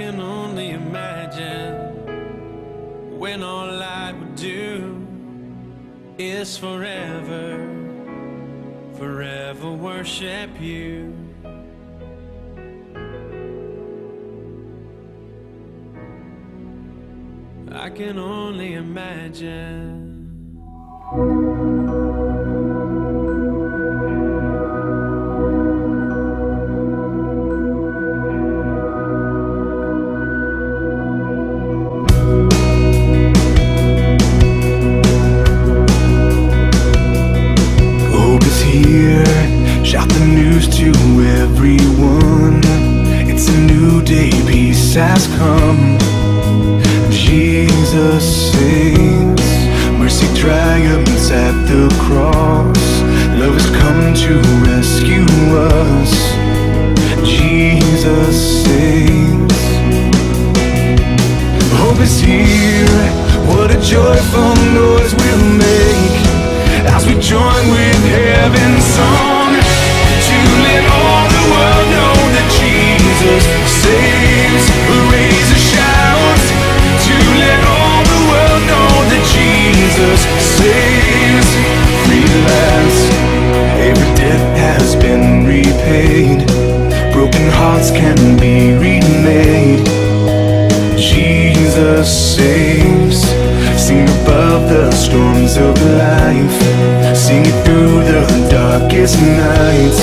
can only imagine when all I would do is forever, forever worship you. I can only imagine. Has come. Jesus saves. Mercy triumphs at the cross. Love has come to rescue us. Jesus saves. Hope is here. What a joyful noise we'll make as we join with heaven's song can be remade. Jesus saves. Sing above the storms of life. Sing it through the darkest nights.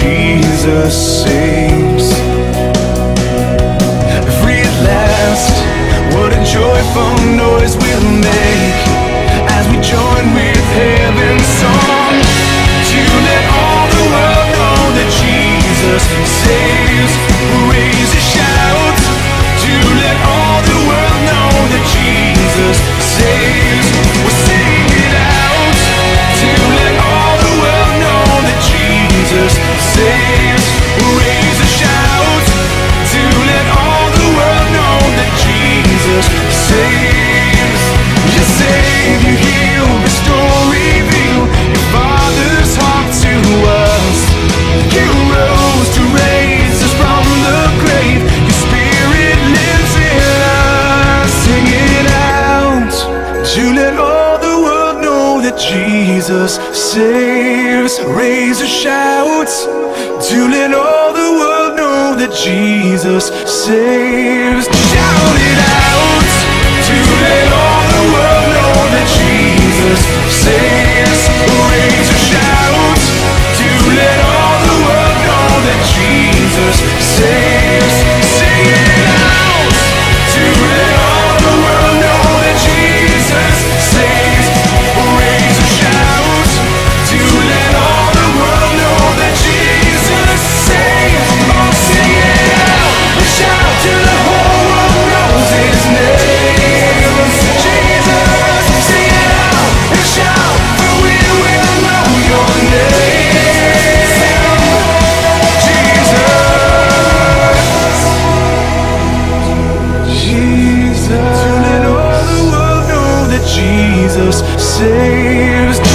Jesus saves. Free at last. What a joyful noise Jesus saves. Raise a shout to let all the world know that Jesus saves. Shout it out to let all the world know that Jesus saves. Jesus saves.